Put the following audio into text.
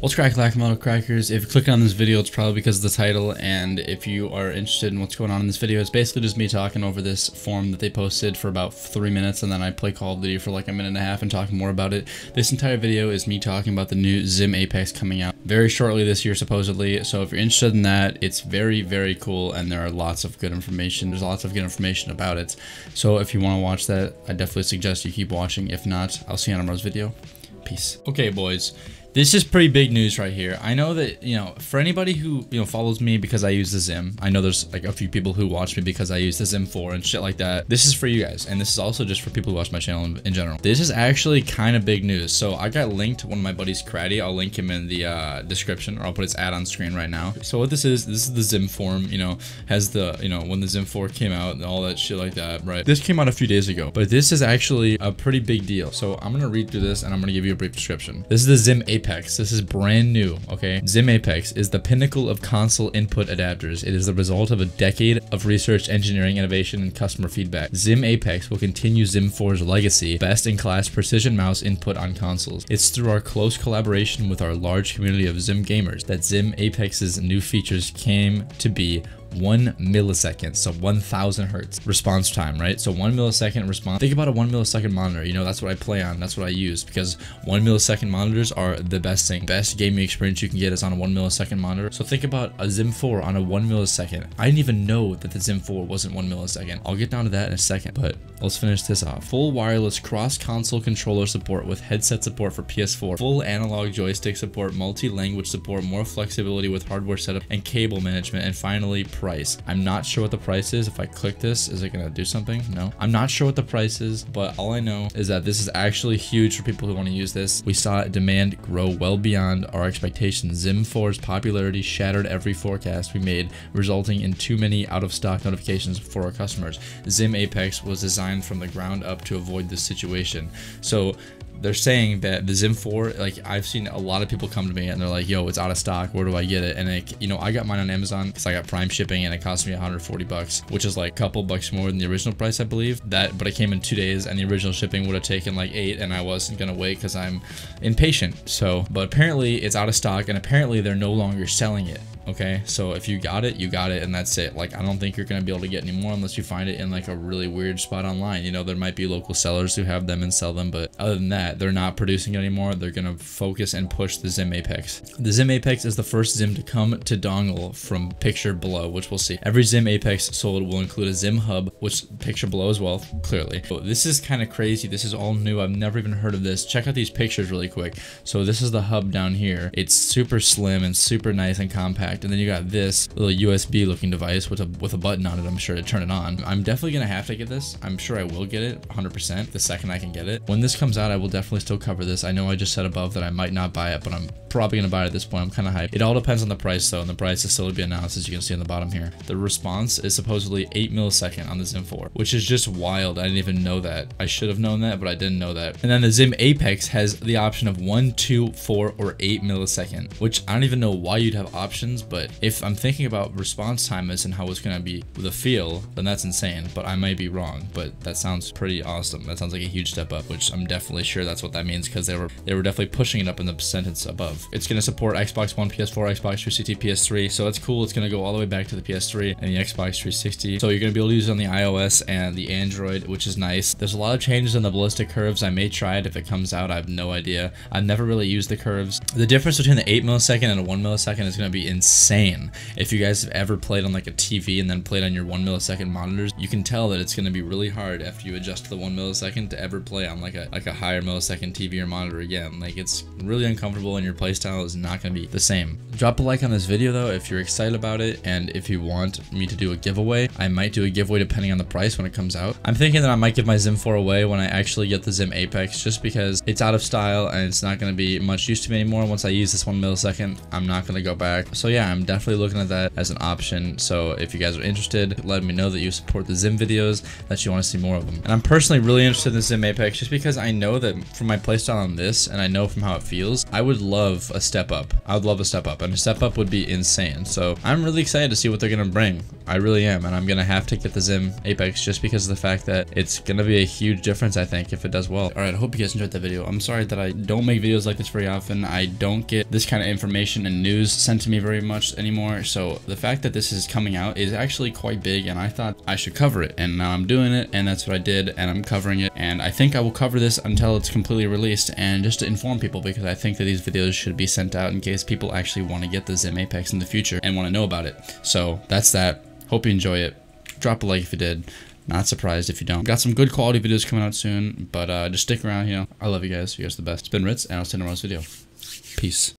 What's crack lack model crackers? If you click on this video, it's probably because of the title, and if you are interested in what's going on in this video, it's basically just me talking over this form that they posted for about three minutes, and then I play Call of Duty for like a minute and a half and talking more about it. This entire video is me talking about the new XIM Apex coming out very shortly this year, supposedly, so if you're interested in that, it's very, very cool, and there are lots of good information. There's lots of good information about it, so if you want to watch that, I definitely suggest you keep watching. If not, I'll see you on tomorrow's video. Peace. Okay, boys. This is pretty big news right here. I know that, you know, for anybody who, you know, follows me because I use the XIM, I know there's like a few people who watch me because I use the XIM 4 and shit like that. This is for you guys. And this is also just for people who watch my channel in, in general. This is actually kind of big news. So I got linked one of my buddies, Kratty. I'll link him in the uh, description or I'll put his ad on screen right now. So what this is, this is the XIM form, you know, has the, you know, when the XIM 4 came out and all that shit like that, right? This came out a few days ago, but this is actually a pretty big deal. So I'm going to read through this and I'm going to give you a brief description. This is the XIM Apex. This is brand new, okay? XIM Apex is the pinnacle of console input adapters. It is the result of a decade of research, engineering, innovation, and customer feedback. XIM Apex will continue XIM 4's legacy, best-in-class precision mouse input on consoles. It's through our close collaboration with our large community of XIM gamers that XIM Apex's new features came to be one millisecond, so 1000 hertz response time, right? So one millisecond response. Think about a one millisecond monitor. You know, that's what I play on. That's what I use because one millisecond monitors are the best thing. Best gaming experience you can get is on a one millisecond monitor. So think about a XIM 4 on a one millisecond. I didn't even know that the XIM 4 wasn't one millisecond. I'll get down to that in a second, but let's finish this off. Full wireless cross console controller support with headset support for PS4, full analog joystick support, multi-language support, more flexibility with hardware setup and cable management, and finally price. I'm not sure what the price is. If I click this, is it to do something? No. I'm not sure what the price is, but all I know is that this is actually huge for people who want to use this. We saw demand grow well beyond our expectations. XIM 4's popularity shattered every forecast we made, resulting in too many out-of-stock notifications for our customers. XIM Apex was designed from the ground up to avoid this situation. So they're saying that the XIM 4, like I've seen a lot of people come to me and they're like, yo, it's out of stock. Where do I get it? And like, you know, I got mine on Amazon because I got prime shipping and it cost me 140 bucks, which is like a couple bucks more than the original price, I believe. That, but it came in two days and the original shipping would have taken like eight and I wasn't going to wait because I'm impatient. So, but apparently it's out of stock and apparently they're no longer selling it okay so if you got it you got it and that's it. Like i don't think you're gonna be able to get any more unless you find it in like a really weird spot online. You know there might be local sellers who have them and sell them but other than that they're not producing it anymore. They're gonna focus and push the XIM apex. The XIM apex is the first XIM to come to dongle from picture below which we'll see. Every XIM apex sold will include a XIM hub which picture below as well clearly. So this is kind of crazy. This is all new. I've never even heard of this. Check out these pictures really quick. So this is the hub down here. It's super slim and super nice and compact and then you got this little USB looking device with a with a button on it, I'm sure to turn it on. I'm definitely gonna have to get this. I'm sure I will get it 100% the second I can get it. When this comes out, I will definitely still cover this. I know I just said above that I might not buy it, but I'm probably gonna buy it at this point. I'm kind of hyped. It all depends on the price though, and the price is still to be announced as you can see on the bottom here. The response is supposedly 8 millisecond on the XIM 4, which is just wild. I didn't even know that. I should have known that, but I didn't know that. And then the XIM Apex has the option of 1, 2, 4, or 8 millisecond, which I don't even know why you'd have options, but if I'm thinking about response time and how it's going to be the feel, then that's insane, but I might be wrong, but that sounds pretty awesome. That sounds like a huge step up, which I'm definitely sure that's what that means because they were they were definitely pushing it up in the sentence above. It's going to support Xbox One, PS4, Xbox 360, PS3, so that's cool. It's going to go all the way back to the PS3 and the Xbox 360. So you're to be able to use it on the iOS and the Android, which is nice. There's a lot of changes in the ballistic curves. I may try it if it comes out. I have no idea. I've never really used the curves. The difference between the 8 millisecond and a 1 millisecond is to be insane insane. If you guys have ever played on like a TV and then played on your one millisecond monitors, you can tell that it's going to be really hard after you adjust to the one millisecond to ever play on like a like a higher millisecond TV or monitor again. Like it's really uncomfortable and your playstyle is not going to be the same. Drop a like on this video though if you're excited about it and if you want me to do a giveaway. I might do a giveaway depending on the price when it comes out. I'm thinking that I might give my XIM 4 away when I actually get the XIM Apex just because it's out of style and it's not going to be much use to me anymore. Once I use this one millisecond, I'm not going to go back. So yeah, I'm definitely definitely looking at that as an option. So if you guys are interested, let me know that you support the XIM videos, that you want to see more of them. And I'm personally really interested in the XIM Apex just because I know that from my playstyle on this, and I know from how it feels, I would love a step up. I would love a step up, and a step up would be insane. So I'm really excited to see what they're going to bring. I really am, and I'm gonna have to get the XIM Apex just because of the fact that it's gonna be a huge difference, I think, if it does well. All right, I hope you guys enjoyed that video. I'm sorry that I don't make videos like this very often. I don't get this kind of information and news sent to me very much anymore. So the fact that this is coming out is actually quite big, and I thought I should cover it, and now I'm doing it, and that's what I did, and I'm covering it, and I think I will cover this until it's completely released, and just to inform people because I think that these videos should be sent out in case people actually want to get the XIM Apex in the future and want to know about it. So that's that. Hope you enjoy it. Drop a like if you did. Not surprised if you don't. Got some good quality videos coming out soon, but uh, just stick around, you know. I love you guys. You guys are the best. It's been Ritz, and I'll see you in tomorrow's video. Peace.